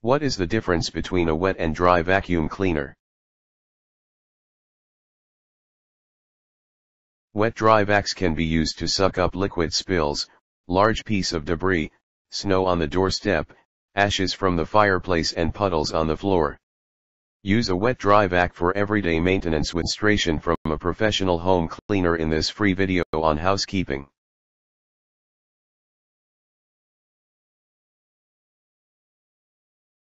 What is the difference between a wet and dry vacuum cleaner? Wet dry vacs can be used to suck up liquid spills, large piece of debris, snow on the doorstep, ashes from the fireplace and puddles on the floor. Use a wet dry vac for everyday maintenance with stration from a professional home cleaner in this free video on housekeeping.